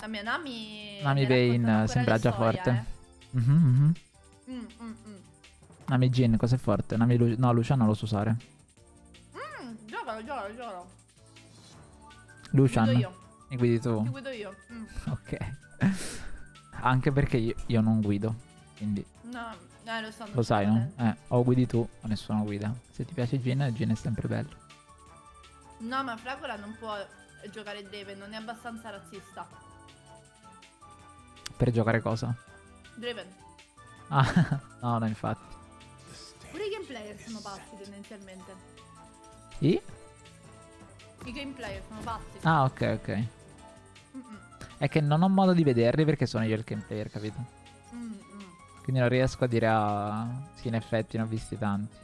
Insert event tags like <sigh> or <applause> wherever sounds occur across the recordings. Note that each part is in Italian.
La mia Nami... Nami ancora sembra già storie, forte. Eh. Mm, mm, mm. Nami Jin, cosa è forte? Nami Lu- no, Lucian non lo so usare. Mm, giocalo, giocalo, giocalo. Lucian, guido io. mi guidi tu? Ti guido io. Mm. Ok. <laughs> Anche perché io, io non guido. Quindi No, eh, lo so. lo sai, no? Eh, o guidi tu o nessuno guida. Se ti piace Jin, Jin è sempre bello. No, ma Fragola non può giocare Draven, non è abbastanza razzista. Per giocare cosa? Draven. Ah, <laughs> no, no, infatti. Pure i game player sono pazzi tendenzialmente. I? I game player sono pazzi. Ah, ok, ok. Mm-mm. È che non ho modo di vederli perché sono io il game player, capito? Mm-mm. Quindi non riesco a dire ah, sì, in effetti ne ho visti tanti.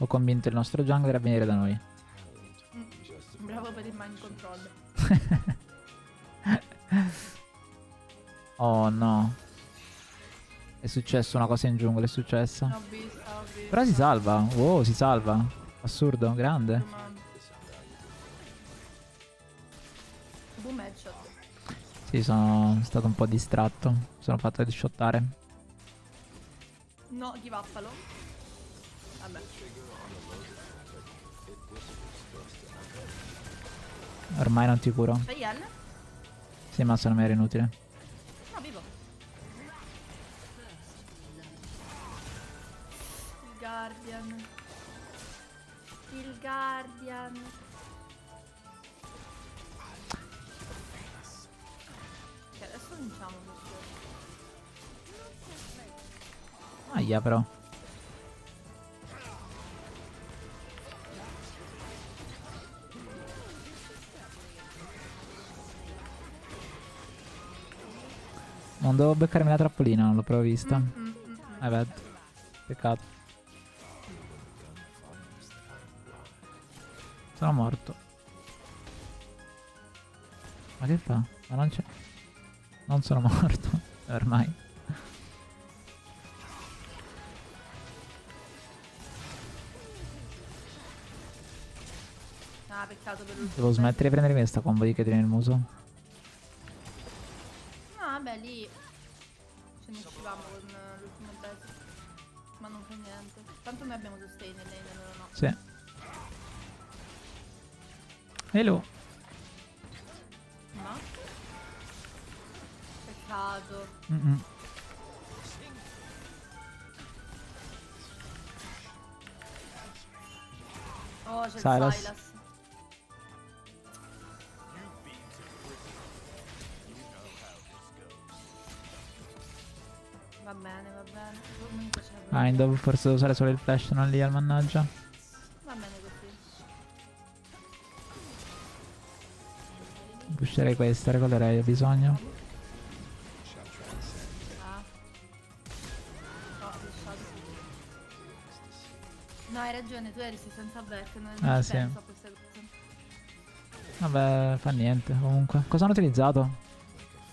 Ho convinto il nostro jungler a venire da noi. Mm. Bravo per il mind control. <laughs> Oh no. È successo una cosa in giungla, è successa. Però si salva. Wow, si salva. Assurdo, grande. Boom headshot. Sì, sono stato un po' distratto. Sono fatto di shottare. No, chivappalo. Vabbè. Ormai non ti curo. Sì, ma secondo me era inutile. Guardian. Il Guardian. Ok, adesso vinciamo questo. Aia, però. Non devo beccarmi la trappolina, non l'ho proprio vista. Mm, mm, mm, mm. Eh, beh, peccato. Sono morto. Ma che fa? Ma non c'è... Non sono morto. <laughs> Ormai. Ah, peccato per l'ultimo. Devo smettere di prendere questa combo di Catherine nel muso. Ah, vabbè, lì ce ne uscivamo con l'ultimo pezzo. Ma non fa niente. Tanto noi abbiamo sustain e lei loro no. Sì. Hello. No? Peccato. Mm-mm. Oh, c'è Silas. il Silas. Va bene, va bene. Comunque c'è Mindov, forse devo usare solo il flash, non lì al mannaggia. Pusherei questa, regolerei, ho bisogno. No, hai ragione, tu eri senza back, non Ah, sì. penso a queste cose. Vabbè, fa niente, comunque. Cosa hanno utilizzato?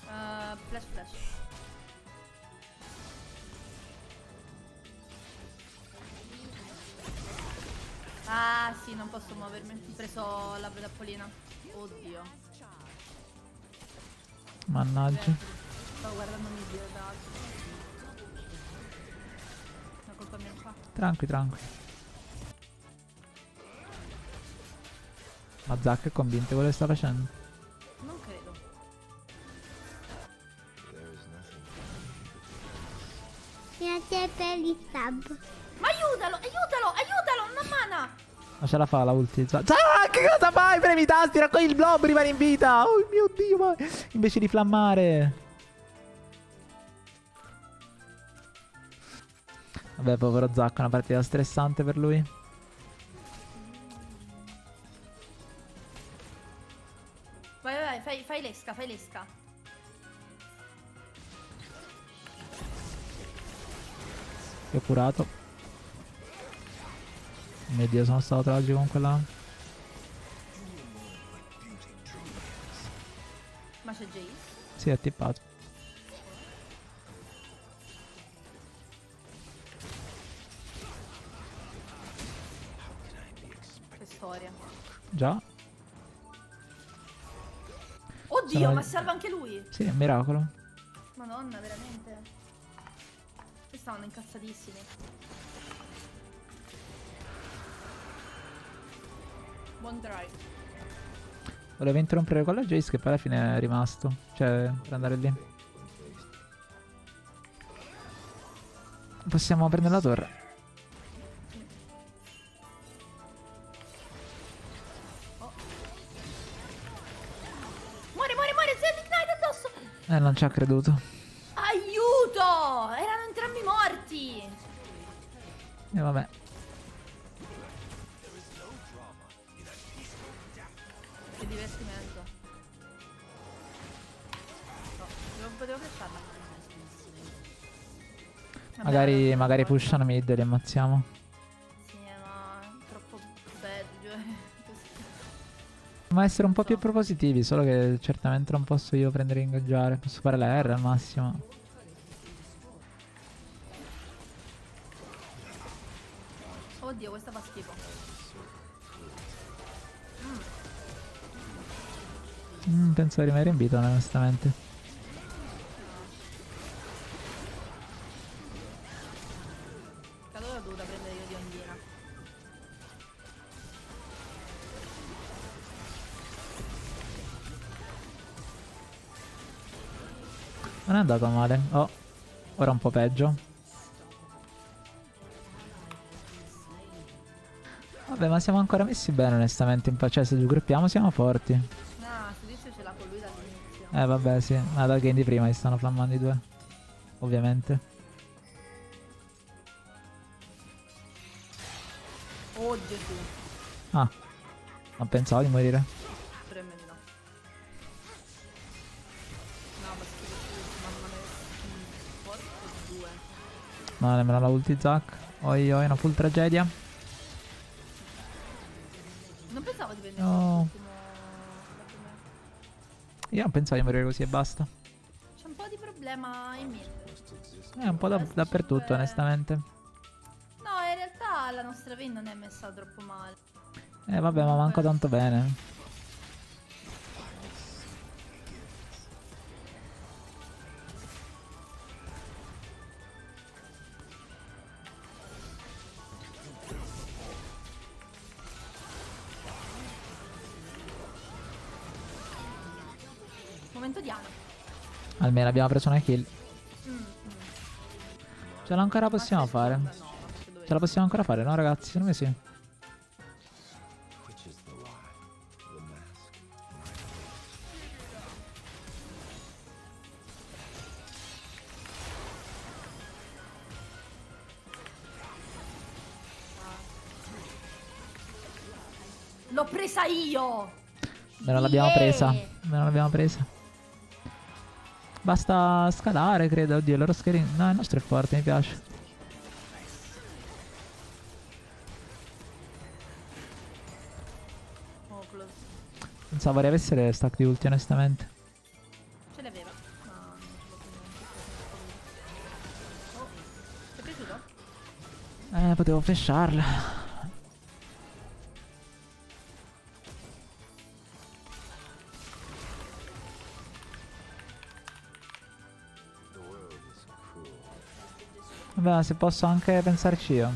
Uh, flash flash. Ah sì, non posso muovermi. Ho preso la trappolina. Oddio. Mannaggia. Stavo guardando un video da altro. Una colpa mia qua. Tranqui, tranqui. Ma Zack è convinto quello che sta facendo. Non credo. Grazie per il sub. Ma aiutalo, aiutalo, aiutalo, una mana! Ma ce la fa la ulti. Zack, che cosa fai? Premi i tasti, raccogli il blob, rimani in vita. Oh mio dio, ma... Invece di flammare. Vabbè, povero Zack, una partita stressante per lui. Vai, vai, vai, fai, fai l'esca, fai l'esca. Ti ho curato. Mio dio, sono stato tragico con quella... Ma c'è Jace? Sì, è tippato. Che storia. Già. Oddio, Sono- ma salva anche lui. Sì, è un miracolo. Madonna, veramente. Qui stavano incazzatissimi. Buon try. Volevo interrompere con la Jace che poi alla fine è rimasto. Cioè, per andare lì. Possiamo prendere la torre. Muore, muore, muore, c'è l'ignite addosso. Eh, non ci ha creduto. Aiuto! Erano entrambi morti. E vabbè. Potevo. Vabbè, Magari, magari pushano mid e li ammazziamo. Sì, ma è troppo cioè, così. <laughs> Ma essere un po' più propositivi, solo che certamente non posso io prendere e ingaggiare. Posso fare la R al massimo. Oddio, questa fa schifo. Mm, penso di rimanere in vita, onestamente. Non è andato male. Oh, ora un po' peggio. Vabbè, ma siamo ancora messi bene, onestamente. In pa- cioè, se ci gruppiamo siamo forti. Ah, su tizio ce l'ha con lui dall'inizio. Eh, vabbè, sì. Ma dal game di prima si stanno flammando i due. Ovviamente. Oh Gesù. Ah, non pensavo di morire. Ha nemmeno la ulti Zac. Oi, oi, una full tragedia. Non pensavo di prendere No. Io non pensavo di morire così e basta. C'è un po' di problema in me. È un po' da- dappertutto, onestamente. No, in realtà la nostra win non è messa troppo male. Eh, vabbè, ma manco tanto bene. Almeno abbiamo preso una kill. Ce la ancora possiamo fare. Ce la possiamo ancora fare, no ragazzi? Secondo me sì. L'ho presa io! Meno l'abbiamo Yeah! presa. Meno l'abbiamo presa. Basta scalare, credo. Oddio, il loro scherino. No, il nostro è forte, mi piace. Pensavo di avessere stack di ulti, onestamente. Ce l'aveva. Ma non ce l'ho più. Oh, ti è piaciuto? Eh, potevo flasharla. Se posso anche pensarci io.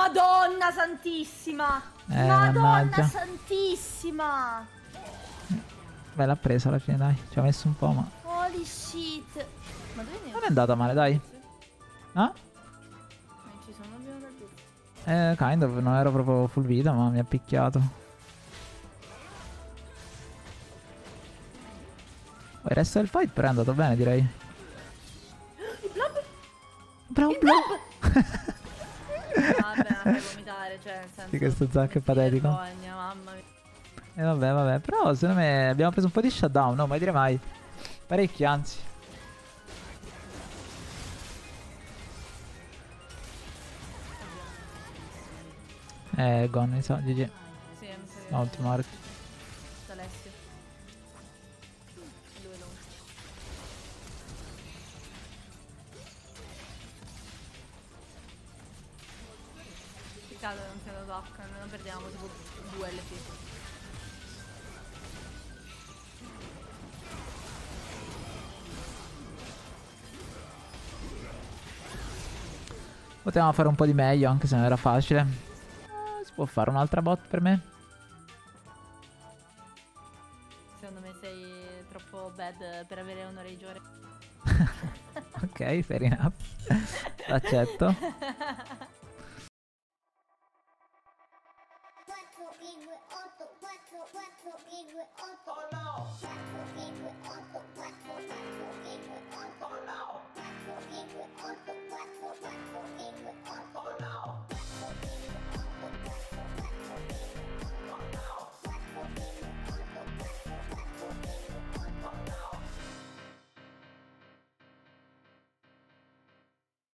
Madonna santissima! Eh, Madonna santissima! Beh, l'ha presa alla fine, dai. Ci ha messo un po', ma... Holy shit. Ma dove ne Non è andata male, dai. Non ci sono. Eh, kind of, non ero proprio full vita, ma mi ha picchiato. Il resto del fight però è andato bene, direi. Il blob? Bravo, Il bravo. Vabbè, ma fai vomitare, cioè nel senso... Sì, questo Zac è patetico. Vergogna, mamma mia. E vabbè, vabbè. Però secondo me abbiamo preso un po' di shutdown, no? Mai dire mai. Parecchi, anzi. Eh, gone, mi sa, GG. Sì, mi sa Peccato che non sia andato H, almeno perdiamo tipo due LP. Potevamo fare un po' di meglio, anche se non era facile. Eh, si può fare un'altra bot per me? Secondo me sei troppo bad per avere un ragione. <laughs> ok, fair enough. L'accetto. <laughs> Oh no! Oh no!